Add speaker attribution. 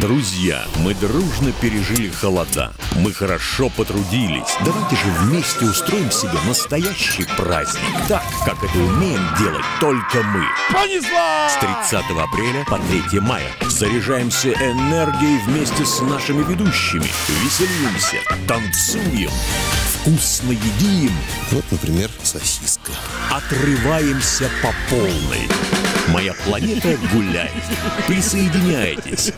Speaker 1: Друзья, мы дружно пережили холода. Мы хорошо потрудились. Давайте же вместе устроим себе настоящий праздник. Так, как это умеем делать только мы.
Speaker 2: Понесла!
Speaker 1: С 30 апреля по 3 мая заряжаемся энергией вместе с нашими ведущими. Веселимся, танцуем, вкусно едим,
Speaker 3: Вот, например, сосиска.
Speaker 1: отрываемся по полной. Моя планета гуляет. Присоединяйтесь.